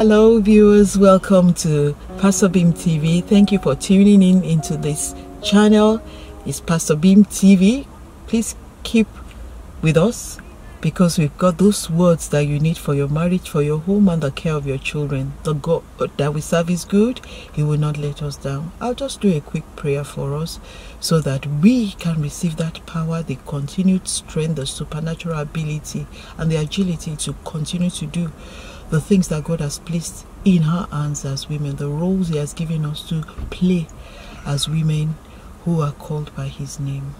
Hello, viewers. Welcome to Pastor Bim TV. Thank you for tuning in into this channel. It's Pastor Bim TV. Please keep with us because we've got those words that you need for your marriage, for your home, and the care of your children. The God that we serve is good. He will not let us down. I'll just do a quick prayer for us so that we can receive that power, the continued strength, the supernatural ability, and the agility to continue to do the things that God has placed in our hands as women, the roles He has given us to play as women who are called by His name.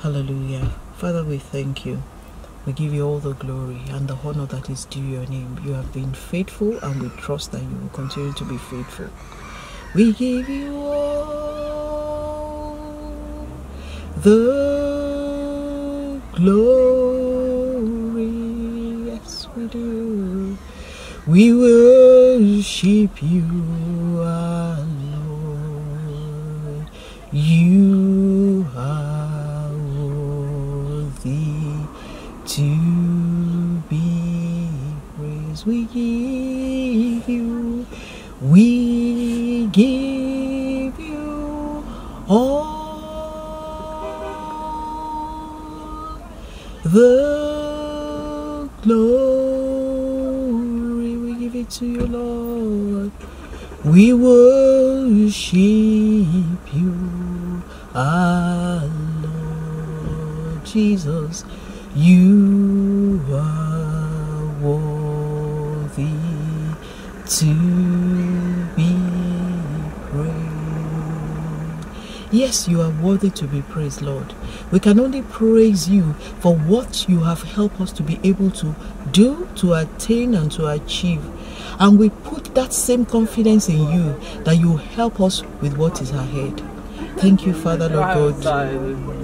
Hallelujah. Father, we thank you. We give you all the glory and the honor that is due your name. You have been faithful and we trust that you will continue to be faithful. We give you all the glory. Yes, we do. We worship you, our Lord. You are worthy to be praised. We give you, we give to you, Lord. We worship you, our Lord Jesus. You are worthy to be praised. Yes, you are worthy to be praised, Lord. We can only praise you for what you have helped us to be able to do, to attain, and to achieve. And we put that same confidence in you that you help us with what is ahead. Thank you, Father, Lord God,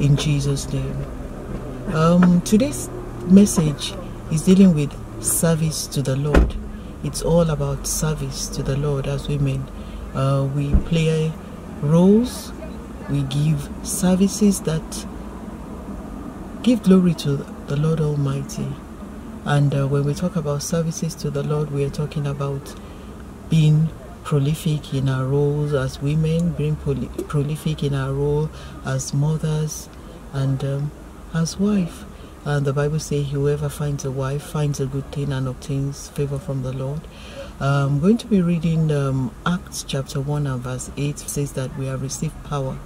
in Jesus' name. Um, today's message is dealing with service to the Lord. It's all about service to the Lord as women. Uh, we play roles, we give services that give glory to the Lord Almighty. And uh, when we talk about services to the Lord, we are talking about being prolific in our roles as women, being prolific in our role as mothers, and um, as wife. And the Bible says, whoever finds a wife finds a good thing and obtains favor from the Lord. Uh, I'm going to be reading um, Acts chapter 1 and verse 8 says that we have received power.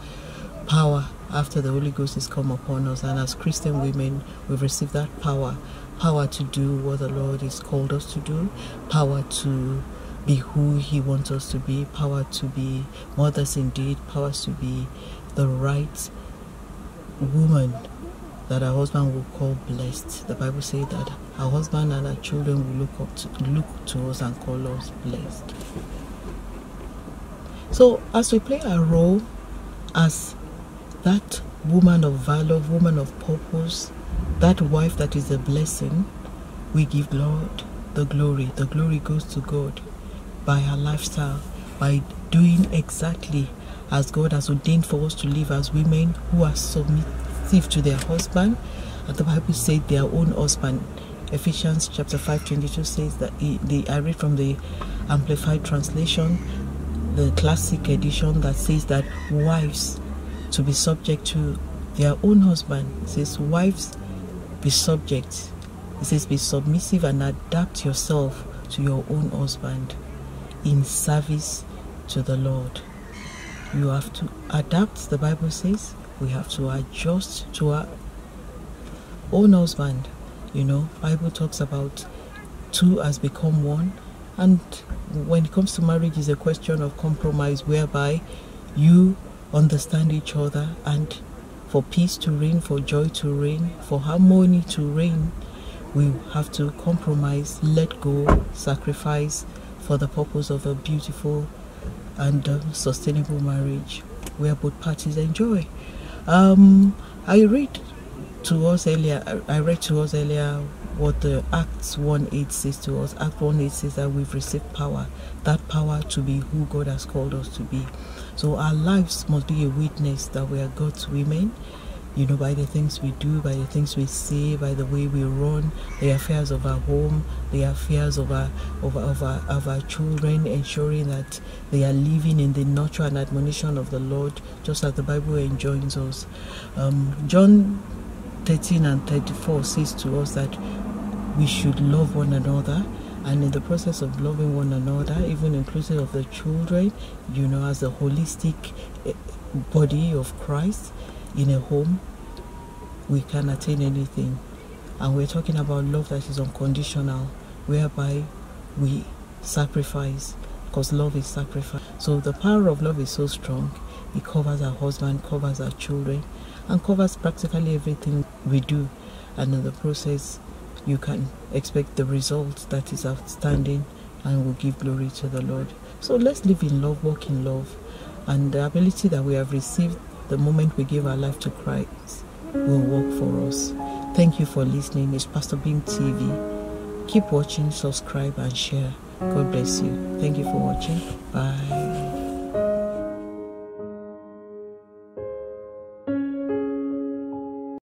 Power after the Holy Ghost has come upon us. And as Christian women, we've received that power. Power to do what the Lord has called us to do. Power to be who He wants us to be. Power to be mothers indeed. Power to be the right woman that our husband will call blessed. The Bible says that our husband and our children will look up to look to us and call us blessed. So as we play our role as that woman of valor, woman of purpose, that wife that is a blessing, we give Lord the glory. The glory goes to God by our lifestyle, by doing exactly as God has ordained for us to live as women who are to their husband. And the Bible says their own husband. Ephesians chapter 5 22 says that he, the, I read from the Amplified Translation, the classic edition that says that wives to be subject to their own husband. It says, Wives, be subject. It says, Be submissive and adapt yourself to your own husband in service to the Lord. You have to adapt, the Bible says. We have to adjust to our own husband. You know, Bible talks about two has become one. And when it comes to marriage, is a question of compromise whereby you understand each other and for peace to reign, for joy to reign, for harmony to reign, we have to compromise, let go, sacrifice for the purpose of a beautiful and um, sustainable marriage where both parties enjoy. Um, I read to us earlier. I read to us earlier what the Acts 1 8 says to us. Act 1 8 says that we've received power, that power to be who God has called us to be. So our lives must be a witness that we are God's women, you know, by the things we do, by the things we say, by the way we run, the affairs of our home, the affairs of our, of, of, our, of our children, ensuring that they are living in the nurture and admonition of the Lord, just as the Bible enjoins us. Um, John 13 and 34 says to us that we should love one another and in the process of loving one another even inclusive of the children you know as a holistic eh, body of christ in a home we can attain anything. And we're talking about love that is unconditional whereby we sacrifice because love is sacrifice. So the power of love is so strong it covers our husband covers our children and covers practically everything we do. And in the process you can expect the result that is outstanding and will give glory to the Lord. So let's live in love, walk in love, and the ability that we have received the moment we give our life to Christ will work for us. Thank you for listening. It's Pastor Bim TV. Keep watching, subscribe, and share. God bless you. Thank you for watching. Bye.